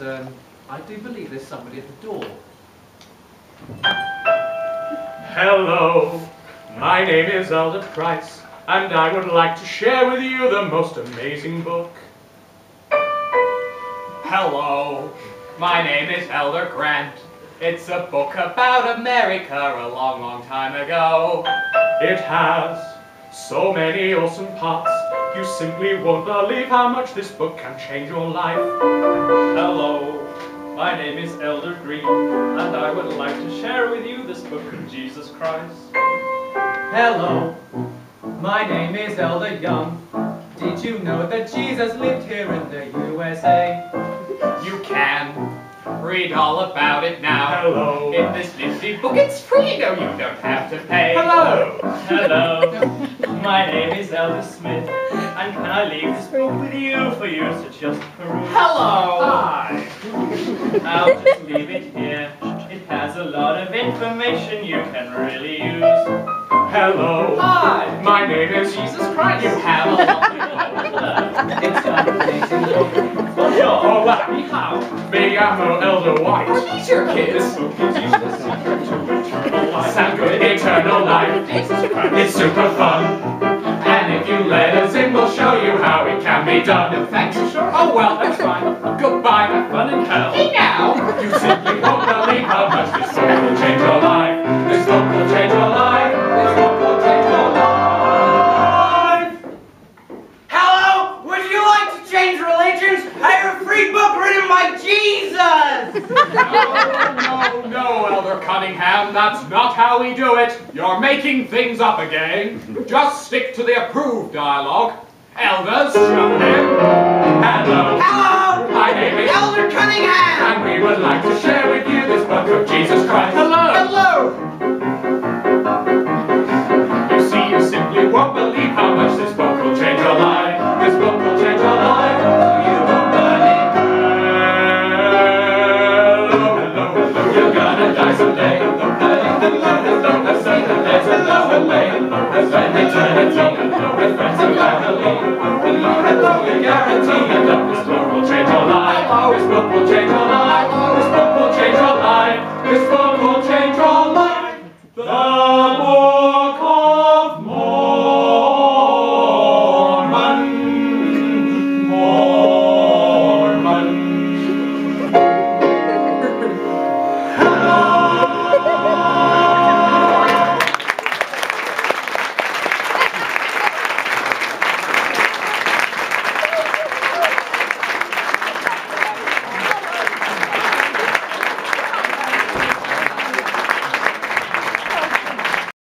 um, I do believe there's somebody at the door. Hello, my name is Elder Price, and I would like to share with you the most amazing book. Hello, my name is Elder Grant. It's a book about America a long, long time ago. It has so many awesome parts, you simply won't believe how much this book can change your life. Hello, my name is Elder Green, and I would like to share with you this book of Jesus Christ. Hello, my name is Elder Young. Did you know that Jesus lived here in the USA? You can read all about it now. Hello. In this nifty book, it's free. No, you don't have to pay. Hello. Hello, my name is Elder Smith, and can I leave this book with you for you to just peruse? Hello. Hi. I'll just leave it here. It has a lot of information you can really use. Hello. Hi. My name is Jesus Christ. You have a lovely It's an amazing. Bonjour. Hola. Ni hao. Me llamo Elder White. These your This book gives you the secret to eternal life. Sound good, eternal life. Jesus Christ. It's super fun. No thanks, you sure? Oh well, that's fine. Goodbye. Have fun in hell. Hey now. You simply won't believe how much this book will change your life. This book will change your life. This book will change your life. Hello, would you like to change religions? I have a free book written by Jesus! No, no, no, Elder Cunningham, that's not how we do it. You're making things up again. Just stick to the approved dialogue. Elders, Christ. Hello. You see, you simply won't believe how much this book will change your life. This book will change your life. You won't believe. Hello, hello, hello. You're gonna die someday. Hello, hello, hello. A certain there's a lower way. Hello, spend eternity. Hello,